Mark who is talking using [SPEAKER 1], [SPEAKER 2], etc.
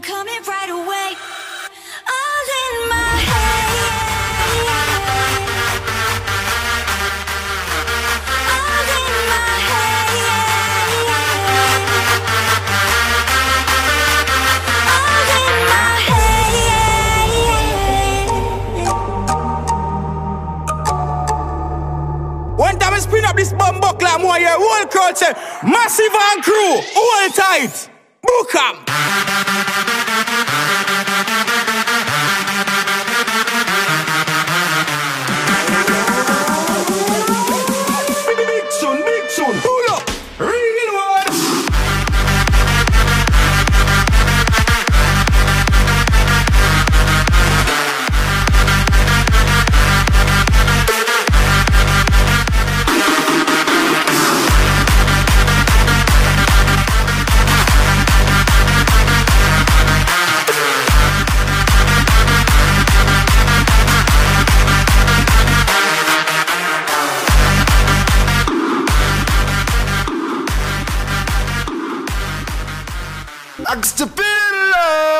[SPEAKER 1] coming right away. All in my head. All in my
[SPEAKER 2] One time I spin up this bum buckler, more your whole crowd Massive and crew, hold tight, book 'em.
[SPEAKER 3] Up.